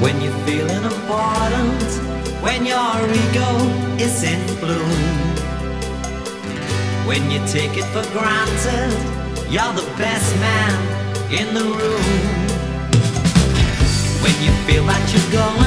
When you're feeling important, when your ego is in bloom. When you take it for granted, you're the best man in the room. When you feel that you're going